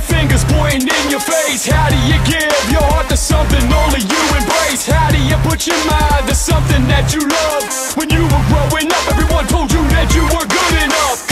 fingers pointing in your face How do you give your heart to something only you embrace? How do you put your mind to something that you love? When you were growing up, everyone told you that you were good enough